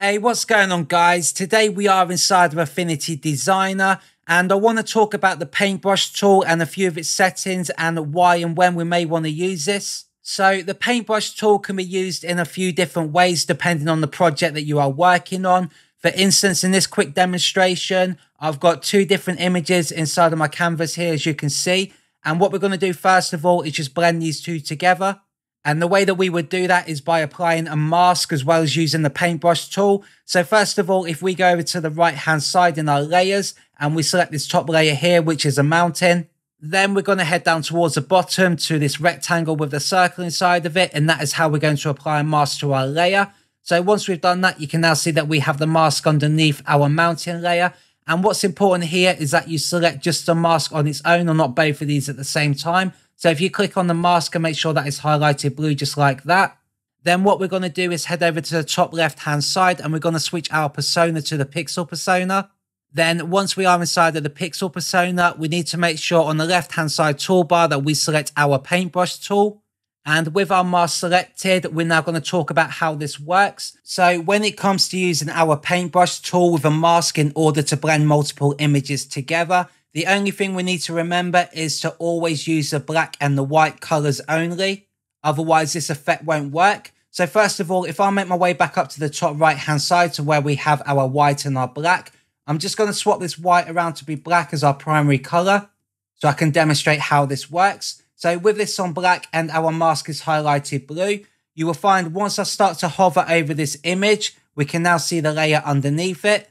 Hey, what's going on guys? Today we are inside of Affinity Designer and I want to talk about the paintbrush tool and a few of its settings and why and when we may want to use this. So the paintbrush tool can be used in a few different ways depending on the project that you are working on. For instance, in this quick demonstration, I've got two different images inside of my canvas here as you can see. And what we're going to do first of all is just blend these two together. And the way that we would do that is by applying a mask as well as using the paintbrush tool. So first of all, if we go over to the right hand side in our layers and we select this top layer here, which is a mountain, then we're going to head down towards the bottom to this rectangle with the circle inside of it. And that is how we're going to apply a mask to our layer. So once we've done that, you can now see that we have the mask underneath our mountain layer. And what's important here is that you select just the mask on its own or not both of these at the same time. So if you click on the mask and make sure that it's highlighted blue just like that, then what we're going to do is head over to the top left hand side and we're going to switch our persona to the pixel persona. Then once we are inside of the pixel persona, we need to make sure on the left hand side toolbar that we select our paintbrush tool. And with our mask selected, we're now going to talk about how this works. So when it comes to using our paintbrush tool with a mask in order to blend multiple images together, the only thing we need to remember is to always use the black and the white colors only. Otherwise, this effect won't work. So first of all, if I make my way back up to the top right hand side to where we have our white and our black, I'm just going to swap this white around to be black as our primary color so I can demonstrate how this works. So with this on black and our mask is highlighted blue, you will find once I start to hover over this image, we can now see the layer underneath it.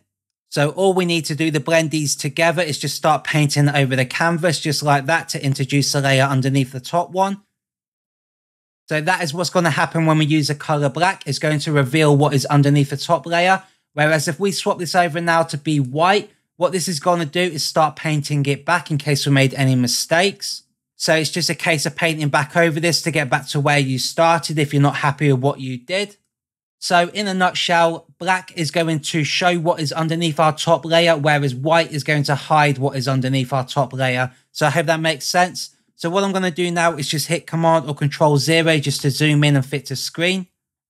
So all we need to do to blend these together is just start painting over the canvas just like that to introduce a layer underneath the top one. So that is what's going to happen when we use a color black. It's going to reveal what is underneath the top layer. Whereas if we swap this over now to be white, what this is going to do is start painting it back in case we made any mistakes. So it's just a case of painting back over this to get back to where you started if you're not happy with what you did. So in a nutshell, black is going to show what is underneath our top layer, whereas white is going to hide what is underneath our top layer. So I hope that makes sense. So what I'm going to do now is just hit Command or Control Zero just to zoom in and fit to screen.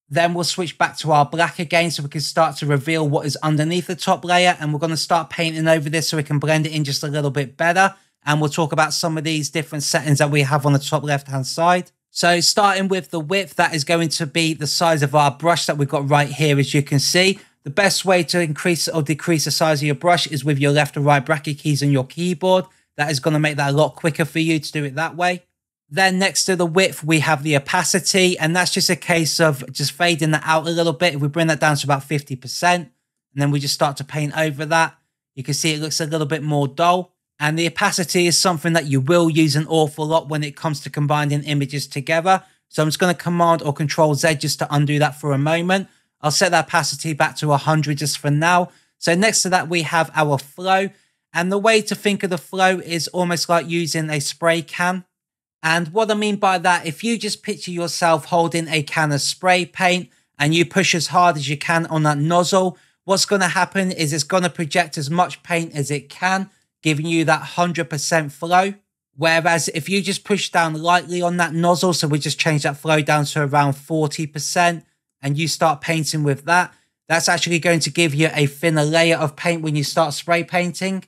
Then we'll switch back to our black again so we can start to reveal what is underneath the top layer. And we're going to start painting over this so we can blend it in just a little bit better. And we'll talk about some of these different settings that we have on the top left hand side. So starting with the width, that is going to be the size of our brush that we've got right here, as you can see. The best way to increase or decrease the size of your brush is with your left or right bracket keys on your keyboard. That is going to make that a lot quicker for you to do it that way. Then next to the width, we have the opacity, and that's just a case of just fading that out a little bit. If we bring that down to about 50%, and then we just start to paint over that, you can see it looks a little bit more dull. And the opacity is something that you will use an awful lot when it comes to combining images together. So I'm just going to command or control Z just to undo that for a moment. I'll set that opacity back to 100 just for now. So next to that, we have our flow. And the way to think of the flow is almost like using a spray can. And what I mean by that, if you just picture yourself holding a can of spray paint and you push as hard as you can on that nozzle, what's going to happen is it's going to project as much paint as it can giving you that 100% flow. Whereas if you just push down lightly on that nozzle, so we just change that flow down to around 40%, and you start painting with that, that's actually going to give you a thinner layer of paint when you start spray painting.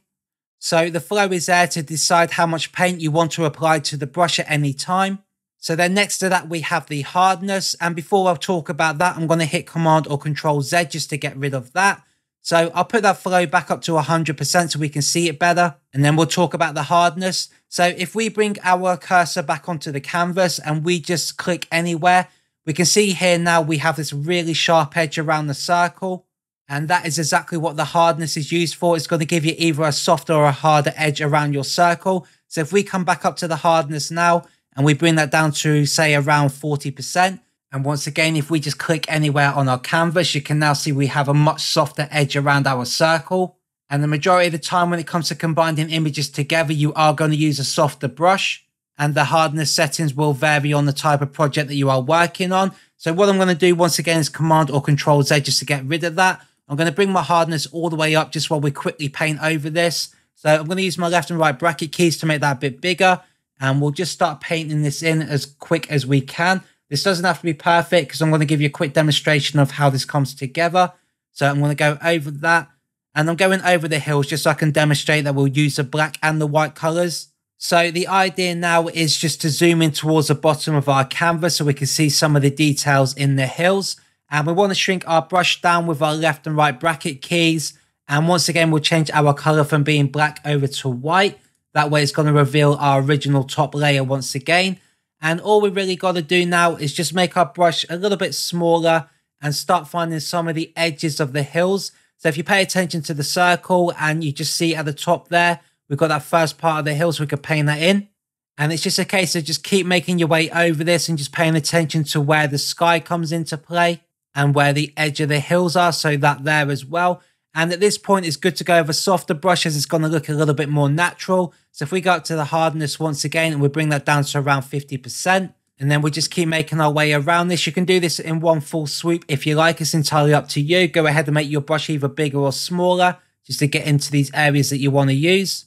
So the flow is there to decide how much paint you want to apply to the brush at any time. So then next to that, we have the hardness. And before I talk about that, I'm going to hit Command or Control Z just to get rid of that. So I'll put that flow back up to 100% so we can see it better. And then we'll talk about the hardness. So if we bring our cursor back onto the canvas and we just click anywhere, we can see here now we have this really sharp edge around the circle. And that is exactly what the hardness is used for. It's going to give you either a softer or a harder edge around your circle. So if we come back up to the hardness now and we bring that down to say around 40%, and once again, if we just click anywhere on our canvas, you can now see we have a much softer edge around our circle. And the majority of the time when it comes to combining images together, you are going to use a softer brush and the hardness settings will vary on the type of project that you are working on. So what I'm going to do once again is Command or Control Z just to get rid of that. I'm going to bring my hardness all the way up just while we quickly paint over this. So I'm going to use my left and right bracket keys to make that a bit bigger. And we'll just start painting this in as quick as we can. This doesn't have to be perfect because I'm going to give you a quick demonstration of how this comes together. So I'm going to go over that and I'm going over the hills just so I can demonstrate that we'll use the black and the white colors. So the idea now is just to zoom in towards the bottom of our canvas so we can see some of the details in the hills. And we want to shrink our brush down with our left and right bracket keys. And once again, we'll change our color from being black over to white. That way it's going to reveal our original top layer once again. And all we really got to do now is just make our brush a little bit smaller and start finding some of the edges of the hills. So if you pay attention to the circle and you just see at the top there, we've got that first part of the hills, we could paint that in. And it's just a case of just keep making your way over this and just paying attention to where the sky comes into play and where the edge of the hills are. So that there as well. And at this point, it's good to go over softer brushes. It's going to look a little bit more natural. So if we go up to the hardness once again and we bring that down to around 50%, and then we just keep making our way around this. You can do this in one full swoop if you like. It's entirely up to you. Go ahead and make your brush either bigger or smaller just to get into these areas that you want to use.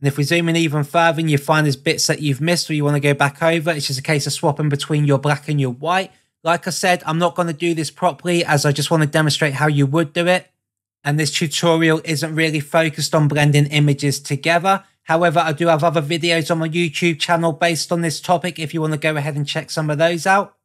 And if we zoom in even further and you find there's bits that you've missed or you want to go back over, it's just a case of swapping between your black and your white. Like I said, I'm not going to do this properly as I just want to demonstrate how you would do it. And this tutorial isn't really focused on blending images together. However, I do have other videos on my YouTube channel based on this topic if you want to go ahead and check some of those out.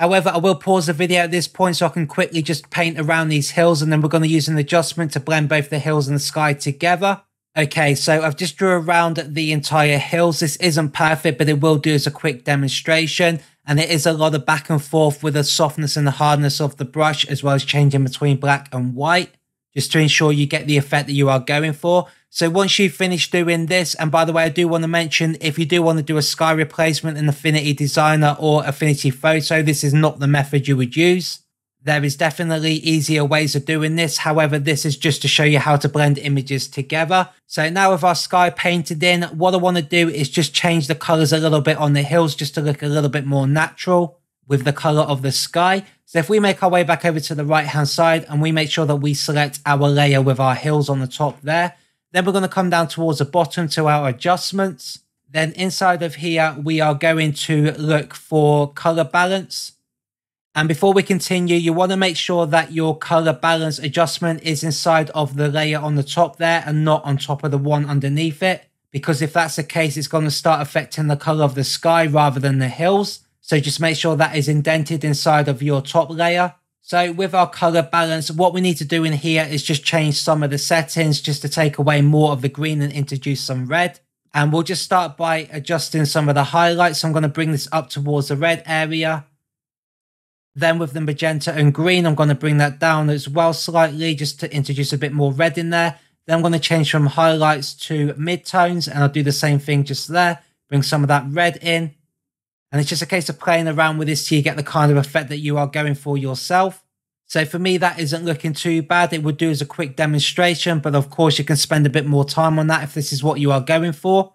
However, I will pause the video at this point so I can quickly just paint around these hills and then we're going to use an adjustment to blend both the hills and the sky together. Okay, so I've just drew around the entire hills. This isn't perfect, but it will do as a quick demonstration. And it is a lot of back and forth with the softness and the hardness of the brush, as well as changing between black and white, just to ensure you get the effect that you are going for. So once you've finished doing this, and by the way, I do want to mention, if you do want to do a sky replacement in Affinity Designer or Affinity Photo, this is not the method you would use. There is definitely easier ways of doing this. However, this is just to show you how to blend images together. So now with our sky painted in, what I want to do is just change the colors a little bit on the hills just to look a little bit more natural with the color of the sky. So if we make our way back over to the right hand side and we make sure that we select our layer with our hills on the top there, then we're going to come down towards the bottom to our adjustments. Then inside of here, we are going to look for color balance. And before we continue, you want to make sure that your color balance adjustment is inside of the layer on the top there and not on top of the one underneath it. Because if that's the case, it's going to start affecting the color of the sky rather than the hills. So just make sure that is indented inside of your top layer. So with our color balance, what we need to do in here is just change some of the settings just to take away more of the green and introduce some red. And we'll just start by adjusting some of the highlights. I'm going to bring this up towards the red area. Then with the magenta and green, I'm going to bring that down as well slightly just to introduce a bit more red in there. Then I'm going to change from highlights to midtones and I'll do the same thing just there. Bring some of that red in. And it's just a case of playing around with this till you get the kind of effect that you are going for yourself. So for me, that isn't looking too bad. It would do as a quick demonstration, but of course you can spend a bit more time on that if this is what you are going for.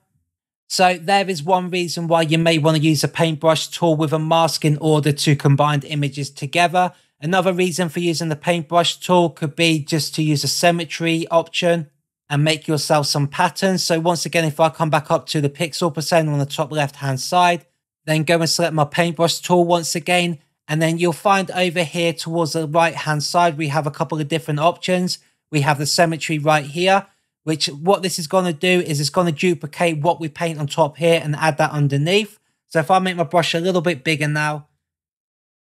So there is one reason why you may want to use a paintbrush tool with a mask in order to combine images together. Another reason for using the paintbrush tool could be just to use a symmetry option and make yourself some patterns. So once again, if I come back up to the pixel persona on the top left hand side, then go and select my paintbrush tool once again. And then you'll find over here towards the right hand side, we have a couple of different options. We have the symmetry right here, which what this is going to do is it's going to duplicate what we paint on top here and add that underneath. So if I make my brush a little bit bigger now,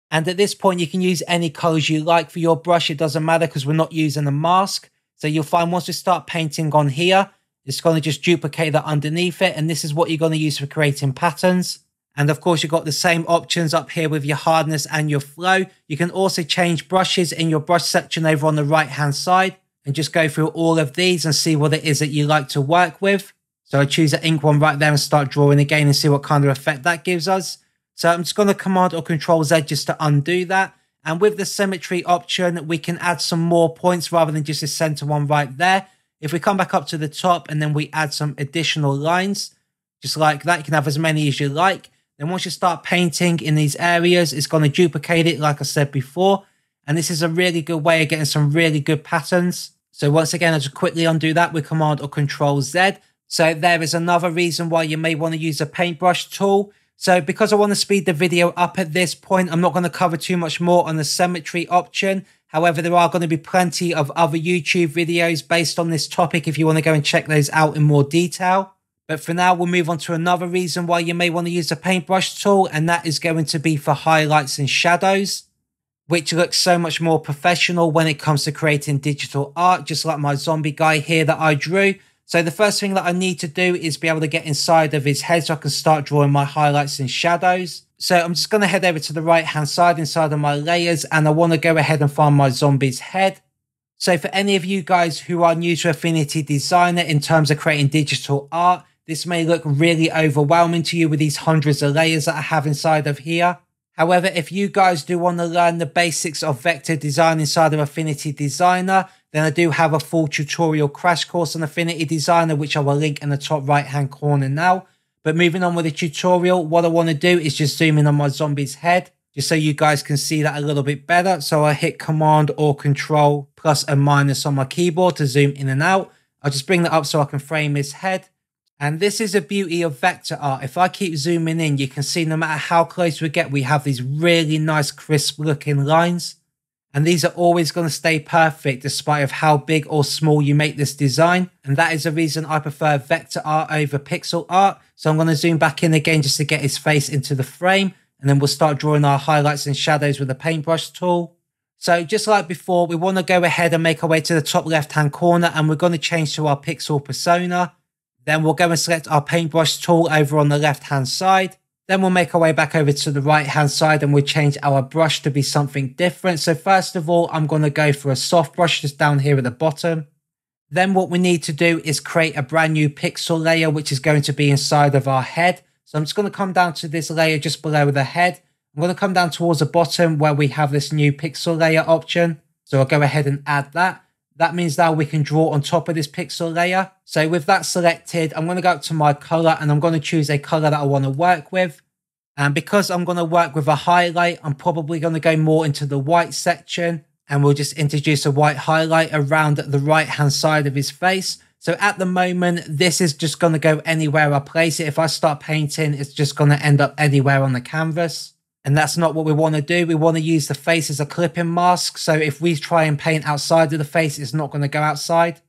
and at this point you can use any colors you like for your brush. It doesn't matter because we're not using a mask. So you'll find once we start painting on here, it's going to just duplicate that underneath it. And this is what you're going to use for creating patterns. And of course, you've got the same options up here with your hardness and your flow. You can also change brushes in your brush section over on the right hand side and just go through all of these and see what it is that you like to work with. So I choose the ink one right there and start drawing again and see what kind of effect that gives us. So I'm just going to command or control Z just to undo that. And with the symmetry option, we can add some more points rather than just the center one right there. If we come back up to the top and then we add some additional lines, just like that, you can have as many as you like. Then once you start painting in these areas, it's going to duplicate it, like I said before. And this is a really good way of getting some really good patterns. So once again, I'll just quickly undo that with Command or Control Z. So there is another reason why you may want to use a paintbrush tool. So because I want to speed the video up at this point, I'm not going to cover too much more on the symmetry option. However, there are going to be plenty of other YouTube videos based on this topic if you want to go and check those out in more detail. But for now, we'll move on to another reason why you may want to use the paintbrush tool, and that is going to be for highlights and shadows, which looks so much more professional when it comes to creating digital art, just like my zombie guy here that I drew. So the first thing that I need to do is be able to get inside of his head so I can start drawing my highlights and shadows. So I'm just going to head over to the right hand side inside of my layers and I want to go ahead and find my zombie's head. So for any of you guys who are new to Affinity Designer in terms of creating digital art, this may look really overwhelming to you with these hundreds of layers that I have inside of here. However, if you guys do want to learn the basics of vector design inside of Affinity Designer, then I do have a full tutorial crash course on Affinity Designer, which I will link in the top right hand corner now. But moving on with the tutorial, what I want to do is just zoom in on my zombie's head, just so you guys can see that a little bit better. So I hit Command or Control plus and minus on my keyboard to zoom in and out. I'll just bring that up so I can frame his head. And this is a beauty of vector art. If I keep zooming in, you can see no matter how close we get, we have these really nice crisp looking lines and these are always going to stay perfect despite of how big or small you make this design and that is the reason I prefer vector art over pixel art so I'm going to zoom back in again just to get his face into the frame and then we'll start drawing our highlights and shadows with the paintbrush tool. So just like before, we want to go ahead and make our way to the top left hand corner and we're going to change to our pixel persona. Then we'll go and select our paintbrush tool over on the left hand side. Then we'll make our way back over to the right hand side and we'll change our brush to be something different. So first of all, I'm going to go for a soft brush just down here at the bottom. Then what we need to do is create a brand new pixel layer, which is going to be inside of our head. So I'm just going to come down to this layer just below the head. I'm going to come down towards the bottom where we have this new pixel layer option. So I'll go ahead and add that. That means now we can draw on top of this pixel layer. So with that selected, I'm going to go up to my color and I'm going to choose a color that I want to work with. And because I'm going to work with a highlight, I'm probably going to go more into the white section and we'll just introduce a white highlight around the right hand side of his face. So at the moment, this is just going to go anywhere I place it. If I start painting, it's just going to end up anywhere on the canvas. And that's not what we want to do. We want to use the face as a clipping mask. So if we try and paint outside of the face, it's not going to go outside.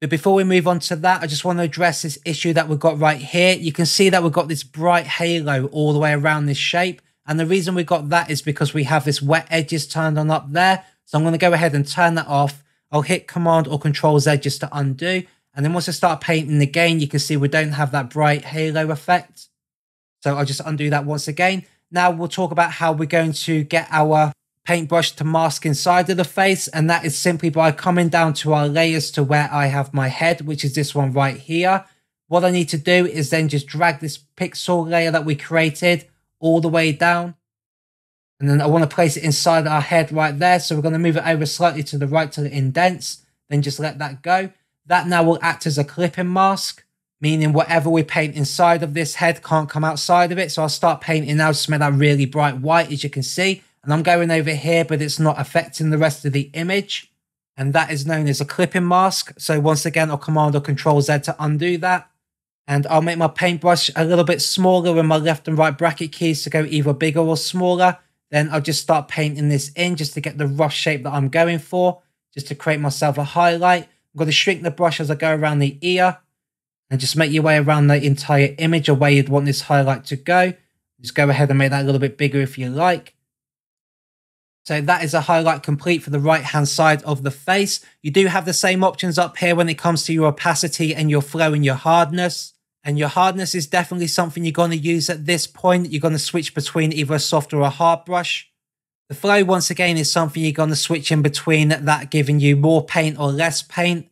But before we move on to that, I just want to address this issue that we've got right here. You can see that we've got this bright halo all the way around this shape. And the reason we got that is because we have this wet edges turned on up there. So I'm going to go ahead and turn that off. I'll hit Command or Control Z just to undo. And then once I start painting again, you can see we don't have that bright halo effect. So I'll just undo that once again. Now we'll talk about how we're going to get our paintbrush to mask inside of the face. And that is simply by coming down to our layers to where I have my head, which is this one right here. What I need to do is then just drag this pixel layer that we created all the way down. And then I want to place it inside our head right there. So we're going to move it over slightly to the right to the indents. Then just let that go. That now will act as a clipping mask meaning whatever we paint inside of this head can't come outside of it. So I'll start painting now to make that really bright white, as you can see. And I'm going over here, but it's not affecting the rest of the image. And that is known as a clipping mask. So once again, I'll Command or Control Z to undo that. And I'll make my paintbrush a little bit smaller with my left and right bracket keys to go either bigger or smaller. Then I'll just start painting this in just to get the rough shape that I'm going for, just to create myself a highlight. I'm going to shrink the brush as I go around the ear and just make your way around the entire image of where you'd want this highlight to go. Just go ahead and make that a little bit bigger if you like. So that is a highlight complete for the right hand side of the face. You do have the same options up here when it comes to your opacity and your flow and your hardness. And your hardness is definitely something you're going to use at this point. You're going to switch between either a soft or a hard brush. The flow, once again, is something you're going to switch in between that giving you more paint or less paint.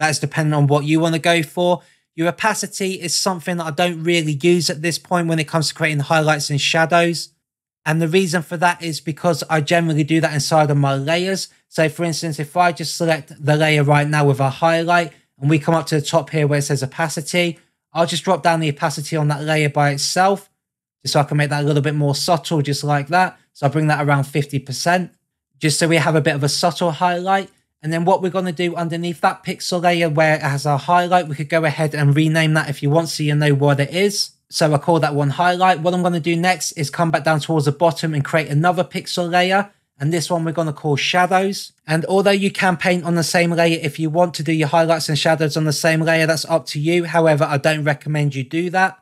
That is depending on what you want to go for. Your opacity is something that I don't really use at this point when it comes to creating the highlights and shadows. And the reason for that is because I generally do that inside of my layers. So for instance, if I just select the layer right now with a highlight and we come up to the top here where it says opacity, I'll just drop down the opacity on that layer by itself just so I can make that a little bit more subtle just like that. So I'll bring that around 50% just so we have a bit of a subtle highlight. And then what we're going to do underneath that pixel layer where it has our highlight, we could go ahead and rename that if you want so you know what it is. So I call that one highlight. What I'm going to do next is come back down towards the bottom and create another pixel layer. And this one we're going to call shadows. And although you can paint on the same layer if you want to do your highlights and shadows on the same layer, that's up to you. However, I don't recommend you do that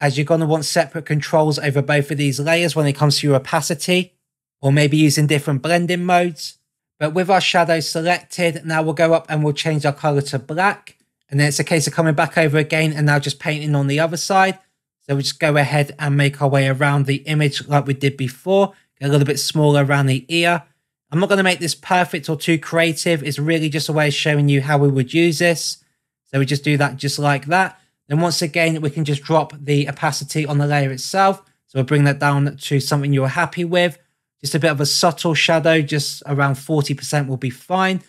as you're going to want separate controls over both of these layers when it comes to your opacity or maybe using different blending modes. But with our shadows selected, now we'll go up and we'll change our color to black. And then it's a case of coming back over again and now just painting on the other side. So we just go ahead and make our way around the image like we did before. Get a little bit smaller around the ear. I'm not going to make this perfect or too creative. It's really just a way of showing you how we would use this. So we just do that just like that. Then once again, we can just drop the opacity on the layer itself. So we'll bring that down to something you're happy with. Just a bit of a subtle shadow, just around 40% will be fine.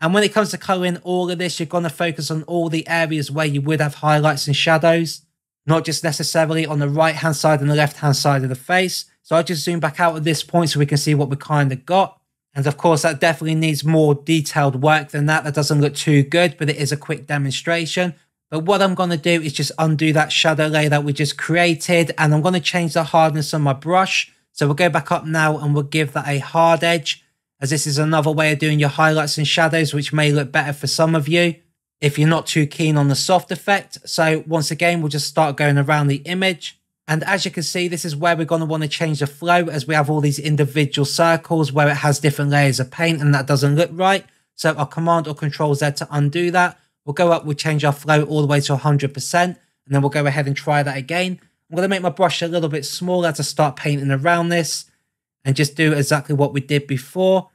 And when it comes to coloring all of this, you're going to focus on all the areas where you would have highlights and shadows, not just necessarily on the right hand side and the left hand side of the face. So I'll just zoom back out at this point so we can see what we kind of got. And of course, that definitely needs more detailed work than that. That doesn't look too good, but it is a quick demonstration. But what I'm going to do is just undo that shadow layer that we just created. And I'm going to change the hardness on my brush. So we'll go back up now and we'll give that a hard edge as this is another way of doing your highlights and shadows, which may look better for some of you if you're not too keen on the soft effect. So once again, we'll just start going around the image. And as you can see, this is where we're going to want to change the flow as we have all these individual circles where it has different layers of paint and that doesn't look right. So our command or control Z to undo that. We'll go up, we'll change our flow all the way to 100%, and then we'll go ahead and try that again. I'm going to make my brush a little bit smaller to start painting around this and just do exactly what we did before.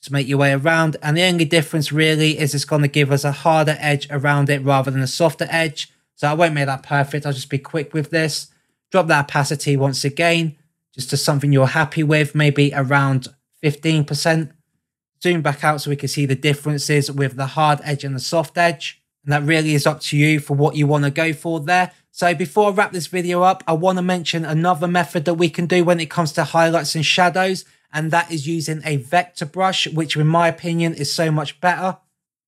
Just make your way around. And the only difference really is it's going to give us a harder edge around it rather than a softer edge. So I won't make that perfect. I'll just be quick with this. Drop that opacity once again, just to something you're happy with, maybe around 15% zoom back out so we can see the differences with the hard edge and the soft edge. And that really is up to you for what you want to go for there. So before I wrap this video up, I want to mention another method that we can do when it comes to highlights and shadows. And that is using a vector brush, which in my opinion is so much better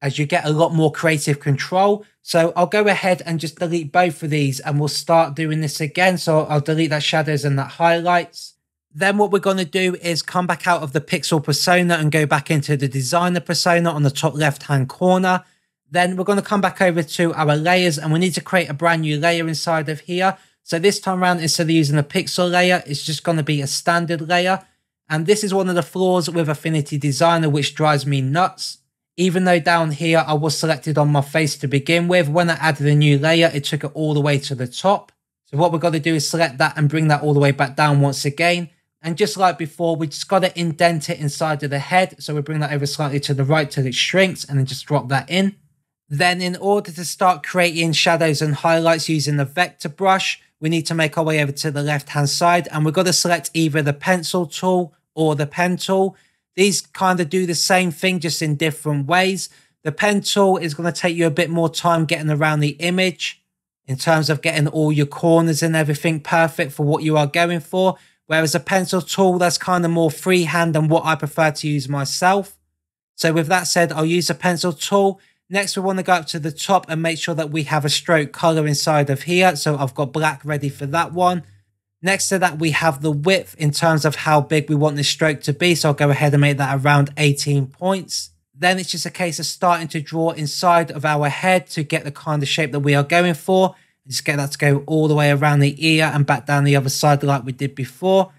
as you get a lot more creative control. So I'll go ahead and just delete both of these and we'll start doing this again. So I'll delete that shadows and that highlights. Then what we're going to do is come back out of the pixel persona and go back into the designer persona on the top left hand corner. Then we're going to come back over to our layers and we need to create a brand new layer inside of here. So this time around, instead of using a pixel layer, it's just going to be a standard layer. And this is one of the flaws with Affinity Designer, which drives me nuts. Even though down here I was selected on my face to begin with, when I added a new layer, it took it all the way to the top. So what we've got to do is select that and bring that all the way back down once again. And just like before, we just got to indent it inside of the head. So we bring that over slightly to the right till it shrinks and then just drop that in. Then in order to start creating shadows and highlights using the vector brush, we need to make our way over to the left hand side and we've got to select either the pencil tool or the pen tool. These kind of do the same thing just in different ways. The pen tool is going to take you a bit more time getting around the image in terms of getting all your corners and everything perfect for what you are going for. Whereas a pencil tool, that's kind of more freehand than what I prefer to use myself. So with that said, I'll use a pencil tool. Next, we want to go up to the top and make sure that we have a stroke color inside of here. So I've got black ready for that one. Next to that, we have the width in terms of how big we want this stroke to be. So I'll go ahead and make that around 18 points. Then it's just a case of starting to draw inside of our head to get the kind of shape that we are going for. Just get that to go all the way around the ear and back down the other side like we did before.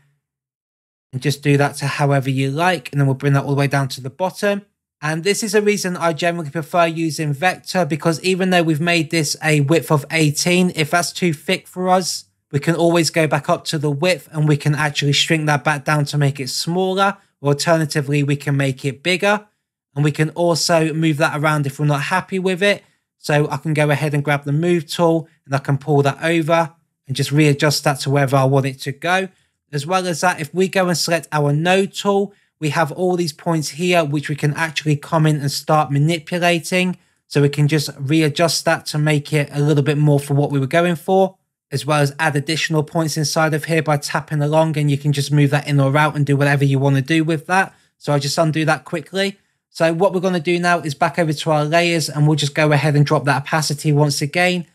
And just do that to however you like. And then we'll bring that all the way down to the bottom. And this is a reason I generally prefer using vector because even though we've made this a width of 18, if that's too thick for us, we can always go back up to the width and we can actually shrink that back down to make it smaller. Or alternatively, we can make it bigger. And we can also move that around if we're not happy with it. So I can go ahead and grab the move tool and I can pull that over and just readjust that to wherever I want it to go. As well as that, if we go and select our node tool, we have all these points here, which we can actually come in and start manipulating. So we can just readjust that to make it a little bit more for what we were going for, as well as add additional points inside of here by tapping along and you can just move that in or out and do whatever you want to do with that. So I'll just undo that quickly. So what we're going to do now is back over to our layers and we'll just go ahead and drop that opacity once again.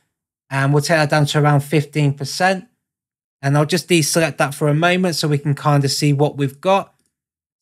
and we'll take that down to around 15%. And I'll just deselect that for a moment so we can kind of see what we've got.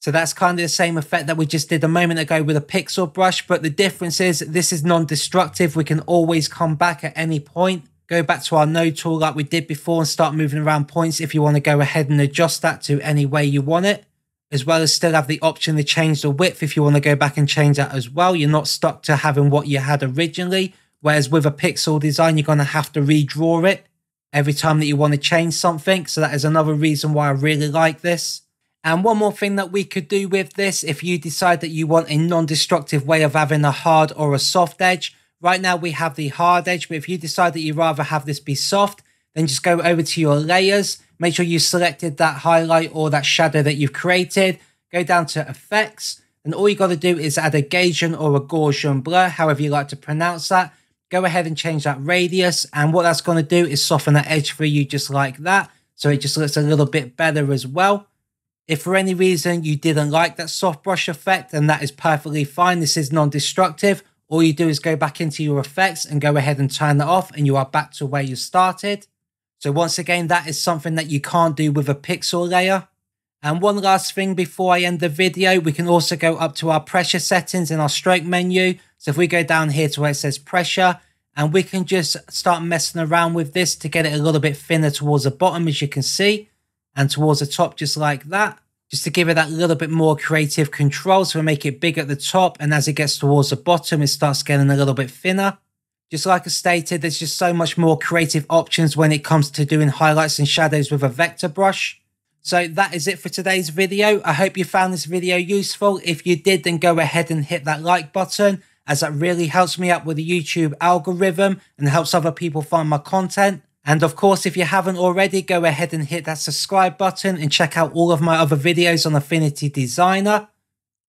So that's kind of the same effect that we just did a moment ago with a pixel brush, but the difference is this is non-destructive. We can always come back at any point, go back to our node tool like we did before and start moving around points if you want to go ahead and adjust that to any way you want it, as well as still have the option to change the width if you want to go back and change that as well. You're not stuck to having what you had originally, whereas with a pixel design, you're going to have to redraw it every time that you want to change something. So that is another reason why I really like this. And one more thing that we could do with this, if you decide that you want a non-destructive way of having a hard or a soft edge, right now we have the hard edge, but if you decide that you'd rather have this be soft, then just go over to your layers, make sure you selected that highlight or that shadow that you've created, go down to effects, and all you got to do is add a Gaussian or a Gaussian blur, however you like to pronounce that. Go ahead and change that radius, and what that's going to do is soften that edge for you just like that, so it just looks a little bit better as well. If for any reason you didn't like that soft brush effect, and that is perfectly fine. This is non-destructive. All you do is go back into your effects and go ahead and turn that off and you are back to where you started. So once again, that is something that you can't do with a pixel layer. And one last thing before I end the video, we can also go up to our pressure settings in our stroke menu. So if we go down here to where it says pressure, and we can just start messing around with this to get it a little bit thinner towards the bottom, as you can see and towards the top just like that just to give it that little bit more creative control so we make it big at the top and as it gets towards the bottom it starts getting a little bit thinner. Just like I stated there's just so much more creative options when it comes to doing highlights and shadows with a vector brush. So that is it for today's video. I hope you found this video useful. If you did then go ahead and hit that like button as that really helps me out with the YouTube algorithm and helps other people find my content and of course, if you haven't already, go ahead and hit that subscribe button and check out all of my other videos on Affinity Designer.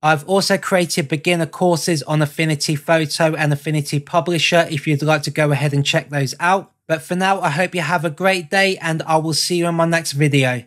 I've also created beginner courses on Affinity Photo and Affinity Publisher if you'd like to go ahead and check those out. But for now, I hope you have a great day and I will see you in my next video.